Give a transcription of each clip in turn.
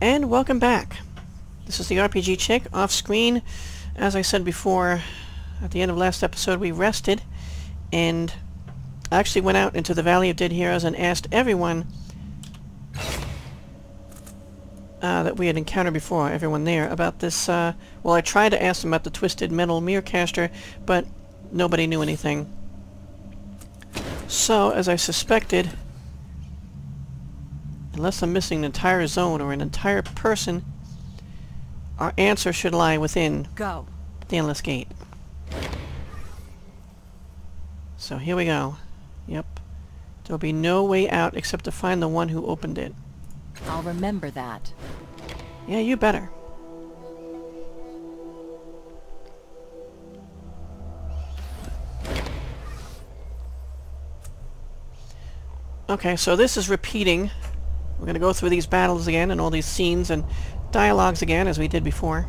And welcome back. This is the RPG Chick, off screen. As I said before, at the end of last episode we rested, and actually went out into the Valley of Dead Heroes and asked everyone uh, that we had encountered before, everyone there, about this, uh, well I tried to ask them about the Twisted Metal Mirror Caster, but nobody knew anything. So, as I suspected, unless I'm missing an entire zone or an entire person, our answer should lie within Go. the Endless Gate. So here we go. Yep. There'll be no way out except to find the one who opened it. I'll remember that. Yeah, you better. Okay, so this is repeating. We're going to go through these battles again and all these scenes and dialogues again as we did before.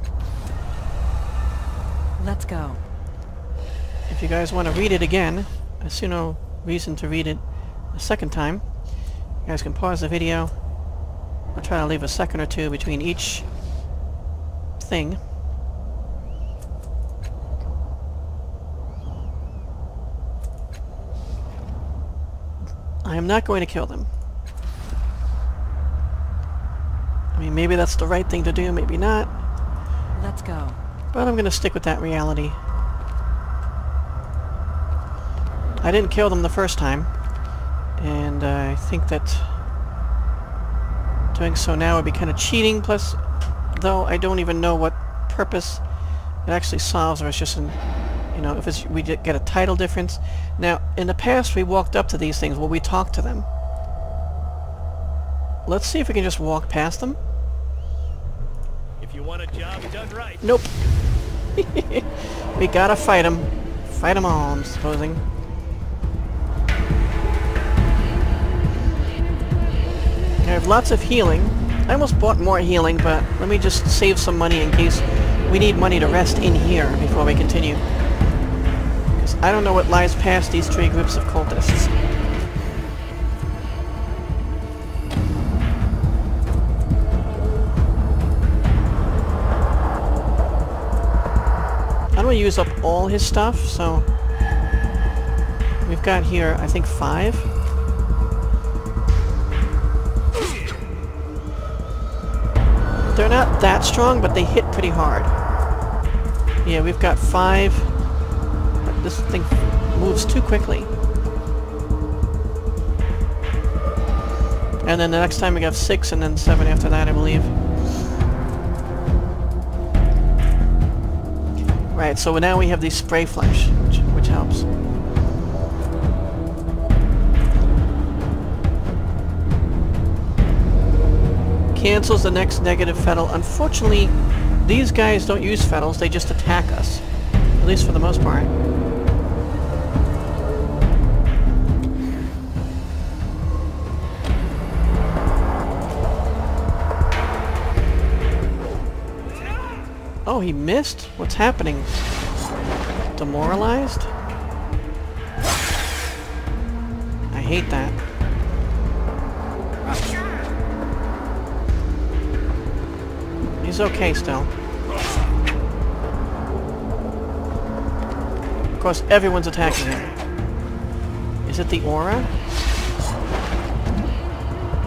Let's go. If you guys want to read it again, I see no reason to read it a second time. You guys can pause the video. I'll try to leave a second or two between each thing. I am not going to kill them. I mean, maybe that's the right thing to do, maybe not. Let's go. But I'm going to stick with that reality. I didn't kill them the first time, and uh, I think that doing so now would be kind of cheating, plus, though I don't even know what purpose it actually solves, or it's just an, you know, if it's, we get a title difference. Now, in the past we walked up to these things, well we talked to them. Let's see if we can just walk past them. You want a job done right, Nope. we gotta fight them. Fight them all, I'm supposing. I have lots of healing. I almost bought more healing, but let me just save some money in case we need money to rest in here before we continue. Because I don't know what lies past these three groups of cultists. To use up all his stuff, so... We've got here, I think, five. They're not that strong, but they hit pretty hard. Yeah, we've got five. This thing moves too quickly. And then the next time we have six, and then seven after that, I believe. Right, so now we have the spray flash, which, which helps. Cancels the next negative fettle. Unfortunately, these guys don't use fettles, they just attack us. At least for the most part. Oh, he missed? What's happening? Demoralized? I hate that. He's okay still. Of course, everyone's attacking him. Is it the aura?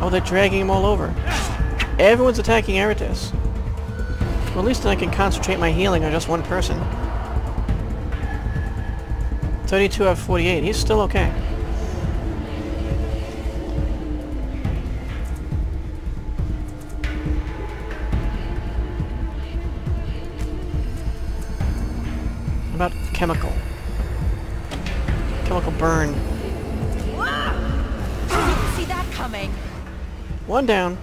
Oh, they're dragging him all over. Everyone's attacking Erritis. Well, at least then I can concentrate my healing on just one person. 32 out of 48. He's still okay. What about chemical? Chemical burn. Didn't see that coming. One down.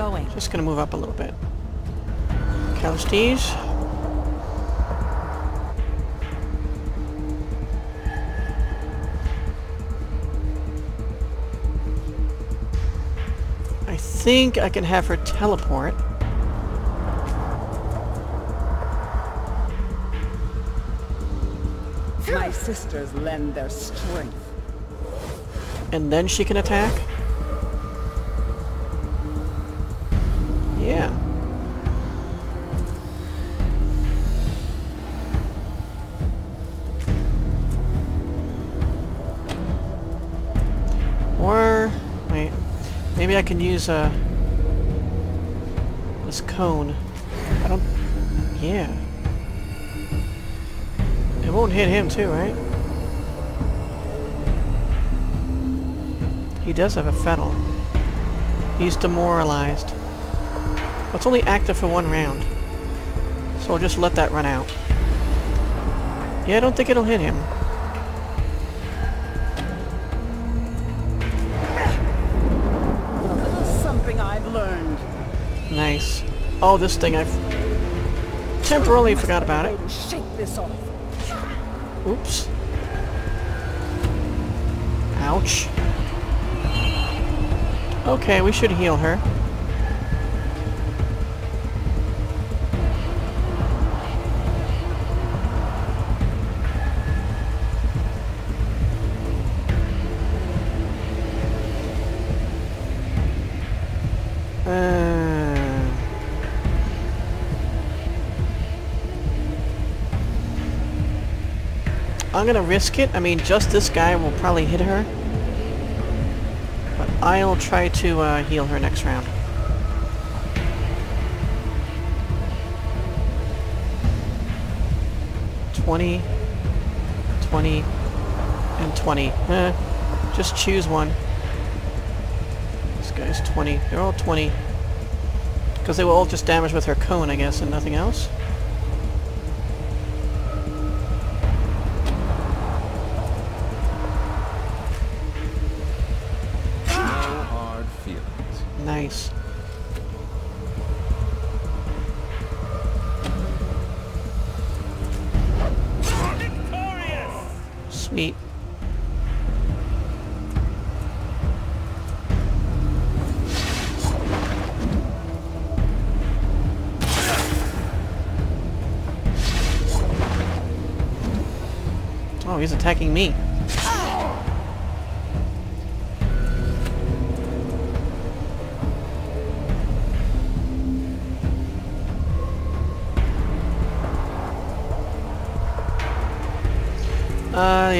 Going. Just gonna move up a little bit. Callistege. I think I can have her teleport. My sisters lend their strength. And then she can attack? I can use, uh, this cone. I don't, yeah. It won't hit him too, right? He does have a fettle. He's demoralized. But it's only active for one round. So I'll just let that run out. Yeah, I don't think it'll hit him. Oh, this thing I've temporarily forgot about it. Shake this off. Oops. Ouch. Okay, we should heal her. I'm gonna risk it. I mean, just this guy will probably hit her. But I'll try to uh, heal her next round. Twenty, twenty, and twenty. Eh, just choose one. This guy's twenty. They're all twenty. Because they will all just damage with her cone, I guess, and nothing else. No hard feelings. Nice. Victorious! Sweet. Oh, he's attacking me.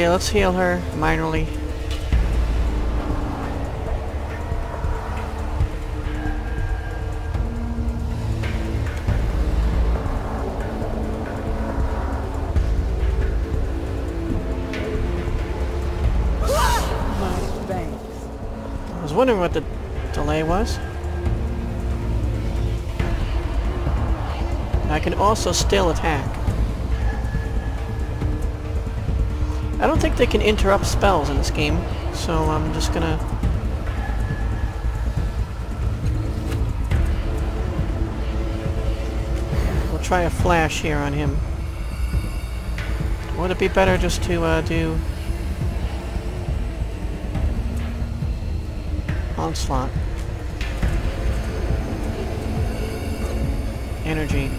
Let's heal her minorly. I was wondering what the delay was. I can also still attack. I don't think they can interrupt spells in this game, so I'm just gonna... We'll try a flash here on him. Would it be better just to uh, do... Onslaught. Energy.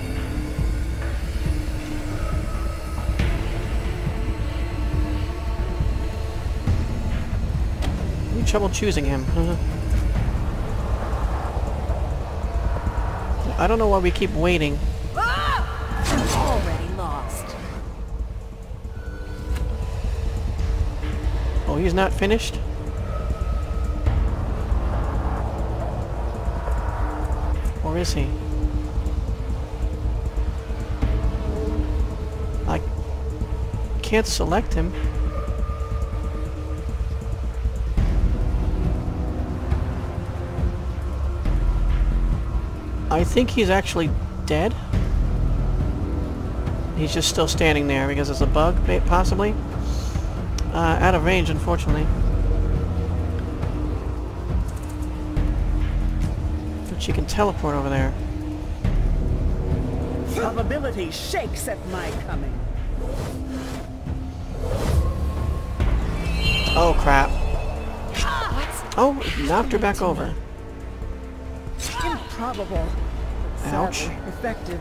Trouble choosing him? Uh-huh. I don't know why we keep waiting. Already lost. Oh, he's not finished? Or is he? I can't select him. I think he's actually dead. He's just still standing there because it's a bug, possibly. Uh, out of range, unfortunately. But she can teleport over there. Probability shakes at my coming. Oh, crap. Oh, knocked her back over. Improbable. Ouch. effective.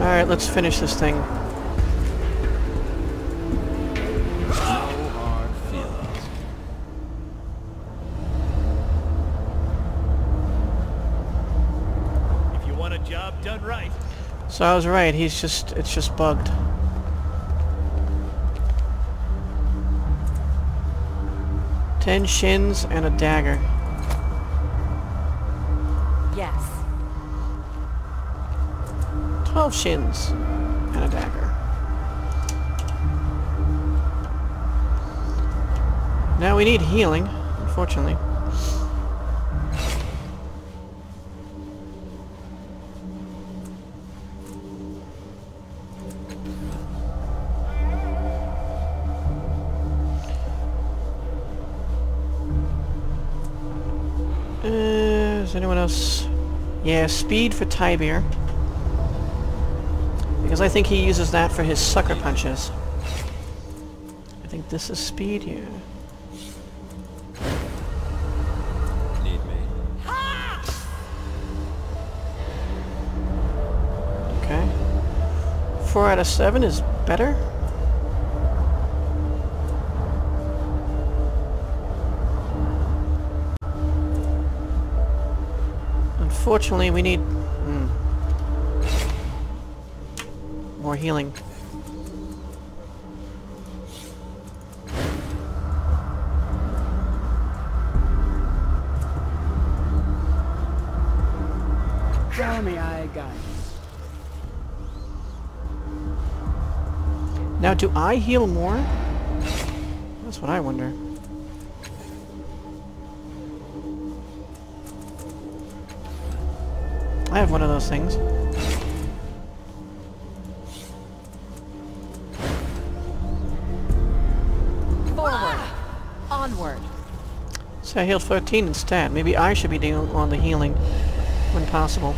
Alright, let's finish this thing. So I was right, he's just, it's just bugged. Ten shins and a dagger. Yes. Twelve shins and a dagger. Now we need healing, unfortunately. Yeah, speed for Tybir. Because I think he uses that for his sucker punches. I think this is speed here. Need me? Okay. Four out of seven is better? Unfortunately, we need... hmm, more healing. Tell me I got. Now, do I heal more? That's what I wonder. I have one of those things. Forward. Onward. So I healed 13 instead. Maybe I should be doing on the healing when possible.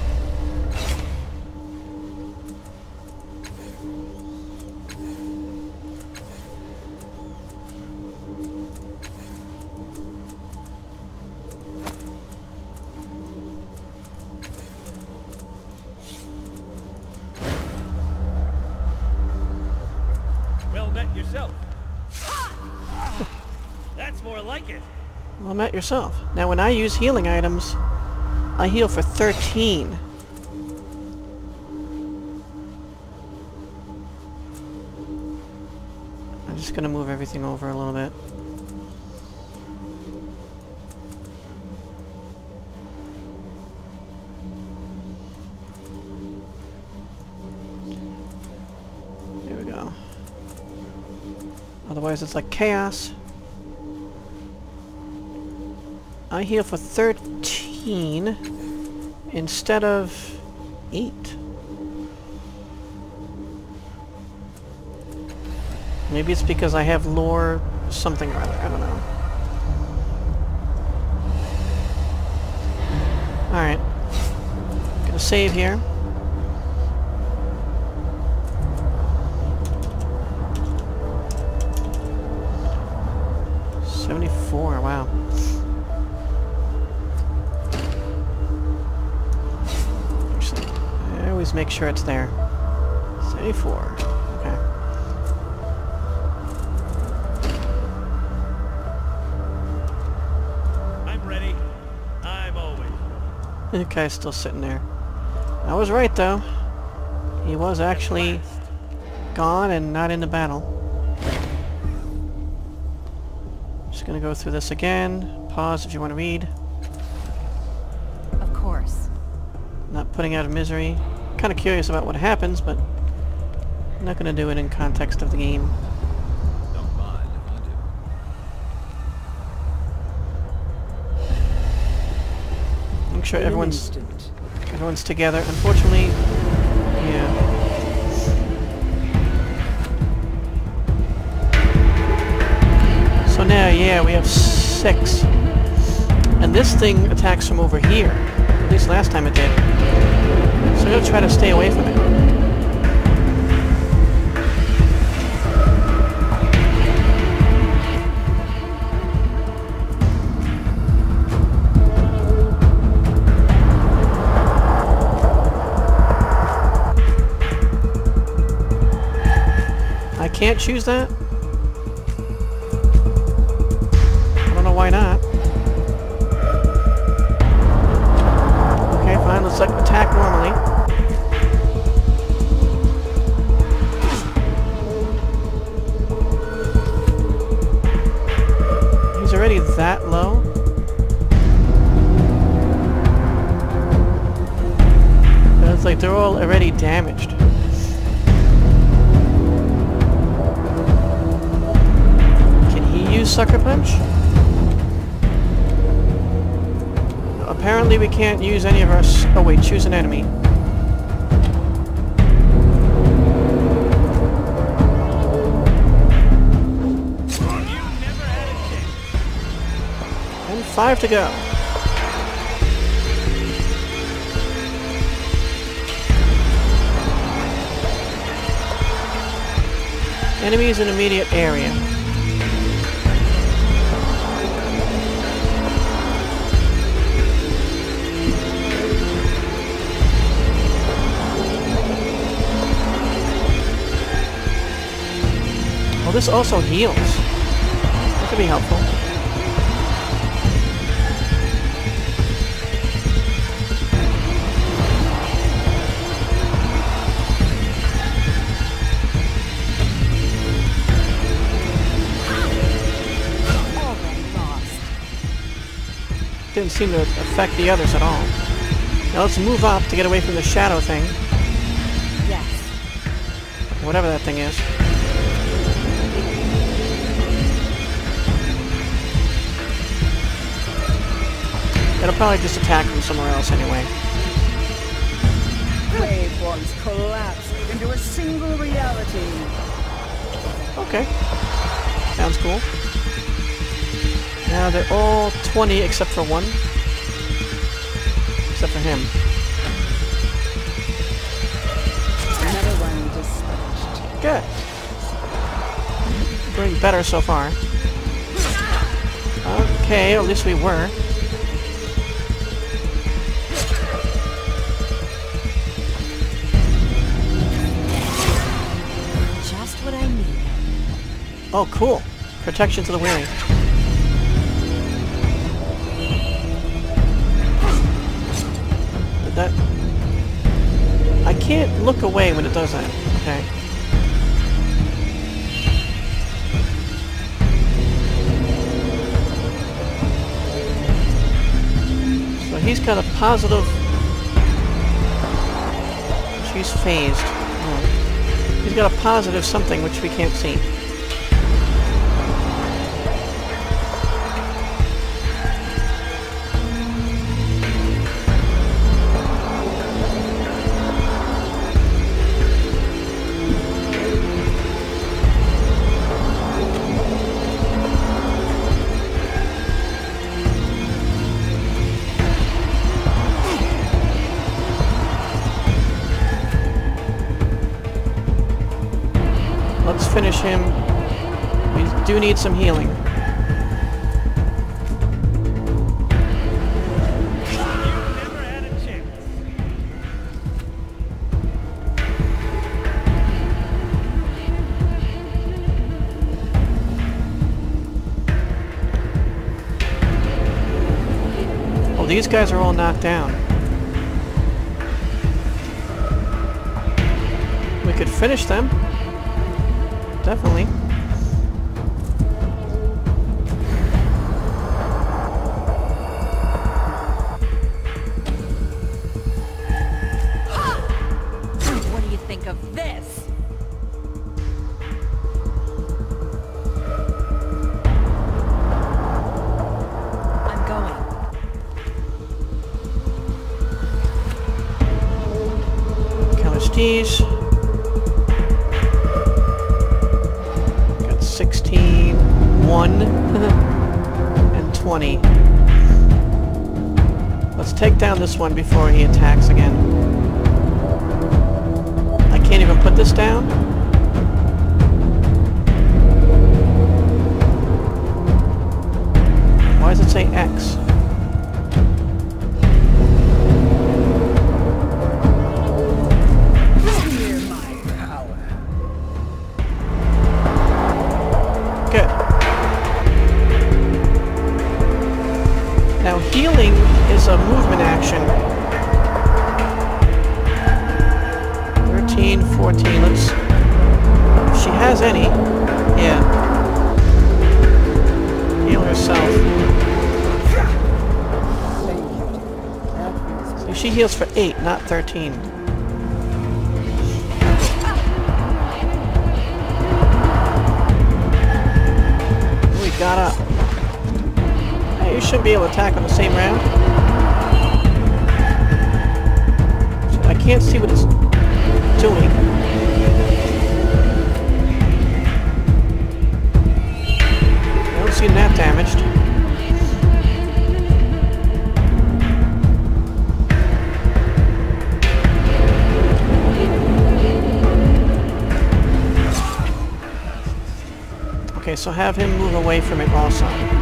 Met yourself. Now when I use healing items, I heal for 13. I'm just gonna move everything over a little bit. There we go. Otherwise it's like chaos. I heal for 13 instead of 8. Maybe it's because I have lore something or other. I don't know. Alright. Gonna save here. I always make sure it's there. 74. Okay. I'm ready. I'm always. The guy's still sitting there. I was right, though. He was actually gone and not in the battle. Just gonna go through this again. Pause if you want to read. Of course. Not putting out of misery. Kind of curious about what happens, but I'm not gonna do it in context of the game. Make sure everyone's everyone's together. Unfortunately, yeah. So now, yeah, we have six. And this thing attacks from over here. At least last time it did. Gonna try to stay away from it. I can't choose that? All already damaged. Can he use Sucker Punch? Apparently we can't use any of our... Oh wait, choose an enemy. And five to go. Enemies in immediate area. Well, this also heals. That could be helpful. Didn't seem to affect the others at all. Now let's move up to get away from the shadow thing. Yes. Whatever that thing is. It'll probably just attack from somewhere else anyway. Waveforms collapse into a single reality. Okay. Sounds cool. Now they're all 20 except for one. Except for him. Another one dispatched. Good. Doing better so far. Okay, at least we were. Just what I need. Oh, cool. Protection to the weary. That... I can't look away when it does that. Okay. So he's got a positive... She's phased. Oh. He's got a positive something which we can't see. Need some healing. Oh, these guys are all knocked down. We could finish them. Definitely. And 20. Let's take down this one before he attacks again. I can't even put this down? Why does it say X? heals for 8, not 13. We got up. Hey, you shouldn't be able to attack on the same round. I can't see what it's so have him move away from it also.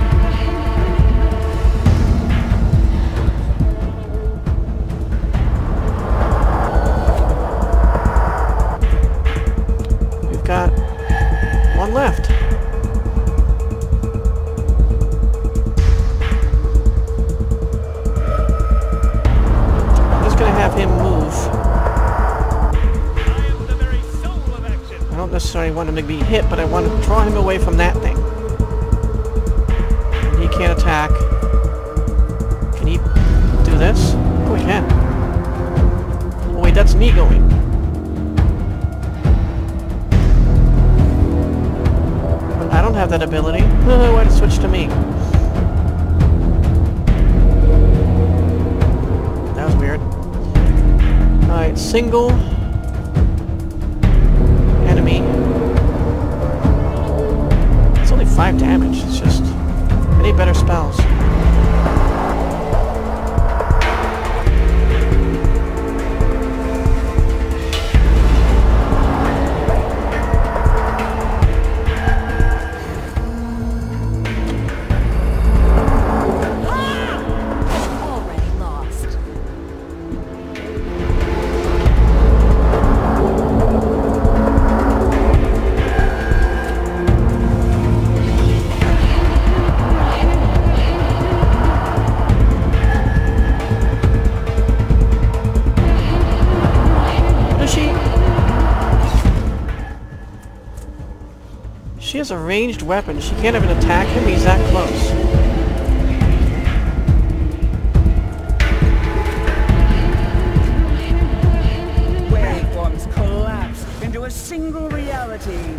To be hit, but I want to draw him away from that thing. And he can't attack. Can he do this? Oh, he can. Oh, wait, that's me going. I don't have that ability. Why'd it switch to me? That was weird. Alright, single five damage. It's just I need better spells. She has a ranged weapon. She can't even attack him. He's that close. Waveforms collapse into a single reality.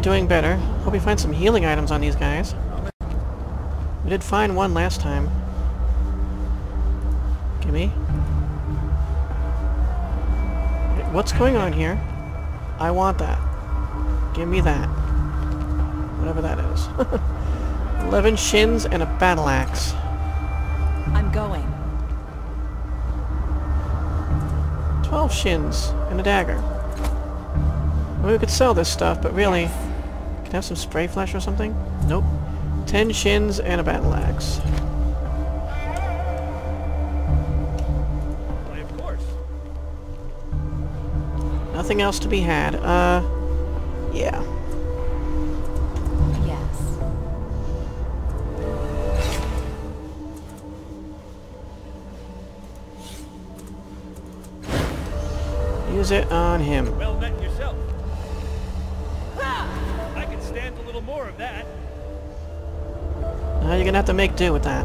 Are doing better. Hope we find some healing items on these guys. We did find one last time. Gimme. What's going on here? I want that. Give me that. Whatever that is. 11 shins and a battle axe. I'm going. 12 shins and a dagger. We could sell this stuff, but really... Can I have some spray flesh or something? Nope. 10 shins and a battle axe. Why, of course. Nothing else to be had. Uh, yeah. Yes. Use it on him. Well Now you're gonna have to make do with that.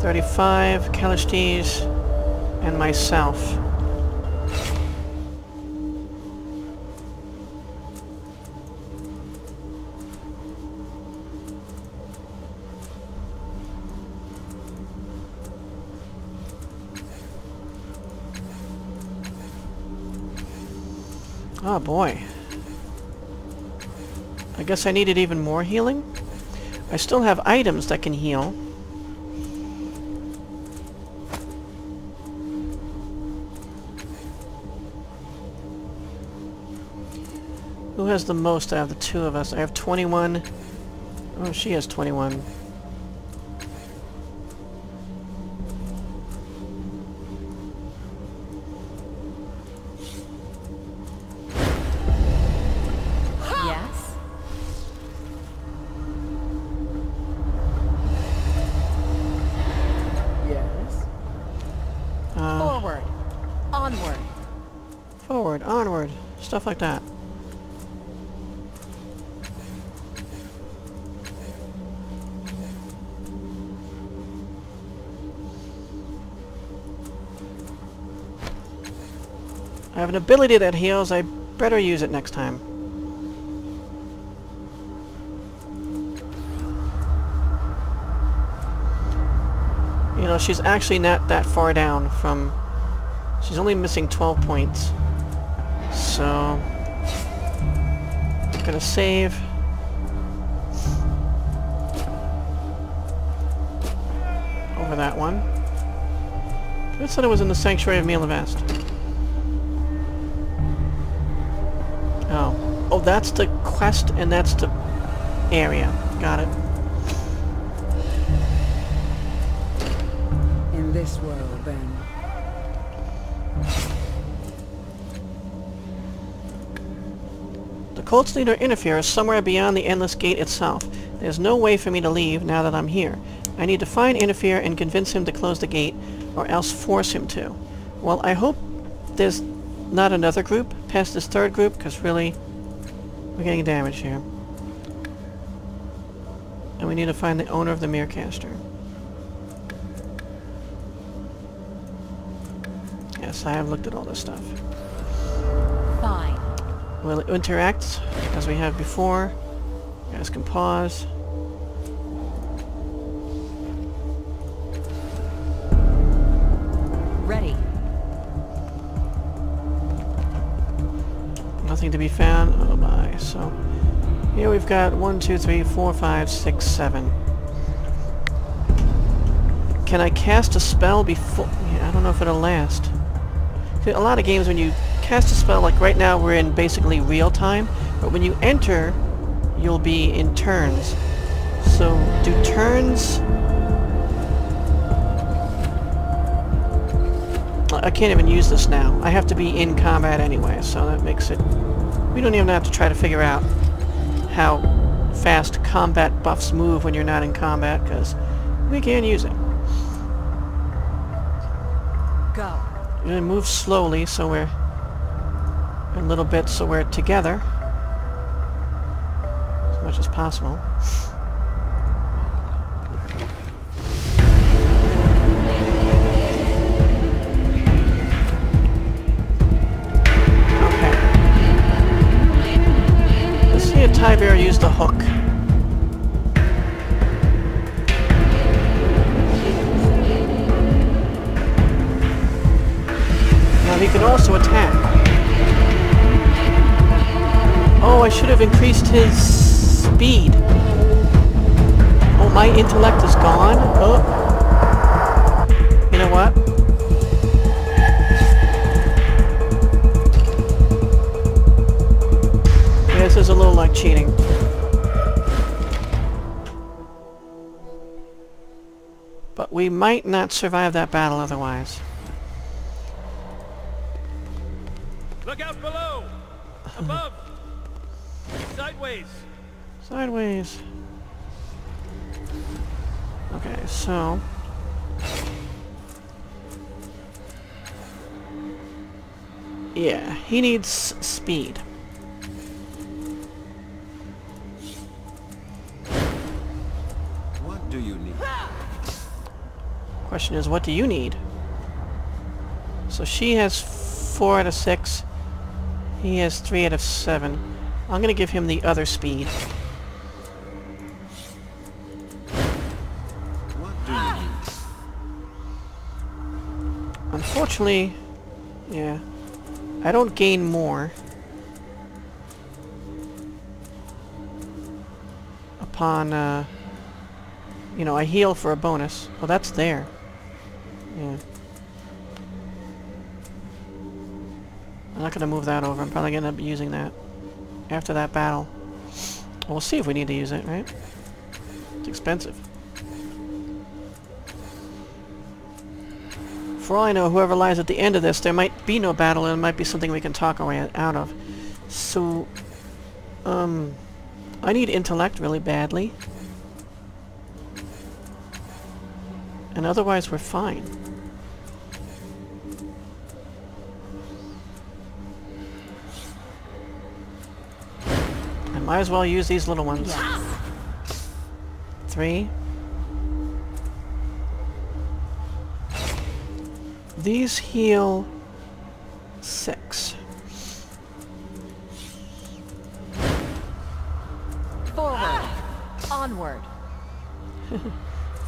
35, Callistege, and myself. Oh boy. I guess I needed even more healing? I still have items that can heal. Who has the most out of the two of us? I have 21. Oh, she has 21. Stuff like that. I have an ability that heals, I better use it next time. You know, she's actually not that far down from... She's only missing 12 points. So... I'm gonna save. Over that one. It said it was in the Sanctuary of Milavast. Oh. Oh, that's the quest and that's the area. Got it. In this world, Cult's leader Interfere is somewhere beyond the Endless Gate itself. There's no way for me to leave now that I'm here. I need to find Interfere and convince him to close the gate, or else force him to. Well, I hope there's not another group past this third group, because really, we're getting damage here. And we need to find the owner of the Mirrorcaster. Yes, I have looked at all this stuff. Will it interact as we have before? You guys can pause. Ready. Nothing to be found. Oh my. So here we've got one, two, three, four, five, six, seven. Can I cast a spell before? Yeah, I don't know if it'll last. A lot of games when you cast a spell, like right now we're in basically real time, but when you enter, you'll be in turns. So do turns... I can't even use this now. I have to be in combat anyway, so that makes it... We don't even have to try to figure out how fast combat buffs move when you're not in combat, because we can't use it. Go. We're gonna move slowly so we're a little bit so we're together as much as possible. Okay. Let's see if Tybir used the hook. Now he can also attack. Oh, I should have increased his speed. Oh, my intellect is gone? Oh. You know what? Yeah, this is a little like cheating. But we might not survive that battle otherwise. Look out below! Above! Sideways! Sideways. Okay, so... Yeah, he needs speed. What do you need? Question is, what do you need? So she has four out of six. He has three out of seven. I'm gonna give him the other speed. What do you need? Unfortunately, yeah, I don't gain more upon, uh, you know, I heal for a bonus. Well, that's there. Yeah. I'm not gonna move that over. I'm probably gonna be using that after that battle. We'll see if we need to use it, right? It's expensive. For all I know, whoever lies at the end of this, there might be no battle, and it might be something we can talk our way out of. So, um, I need intellect really badly. And otherwise we're fine. Might as well use these little ones. Yes. Three. These heal six. Forward. Onward.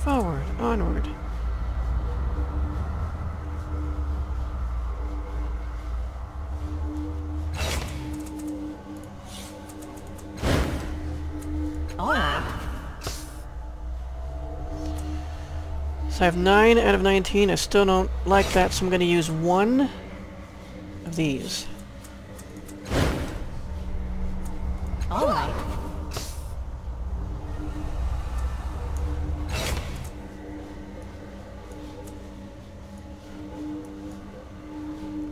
Forward, onward. So I have 9 out of 19. I still don't like that, so I'm going to use one of these. All right.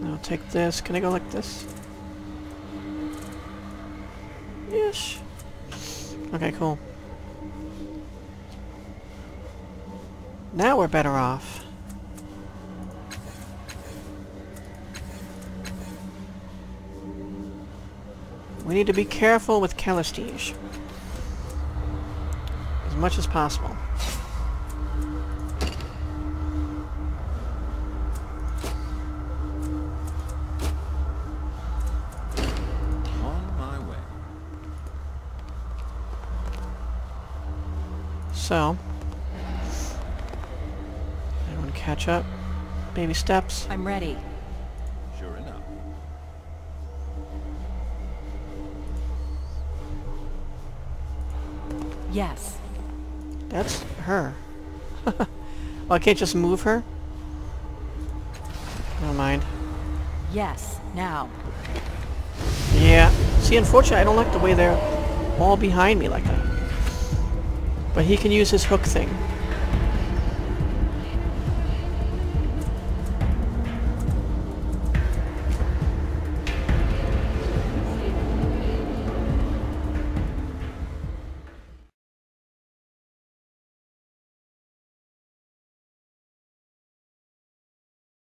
I'll take this. Can I go like this? Yes. Okay, cool. Now we're better off. We need to be careful with Callistege. As much as possible. On my way. So, catch up. Baby steps. I'm ready. Sure enough. Yes. That's her. well, I can't just move her? Never mind. Yes. Now. Yeah. See, unfortunately, I don't like the way they're all behind me like that. But he can use his hook thing.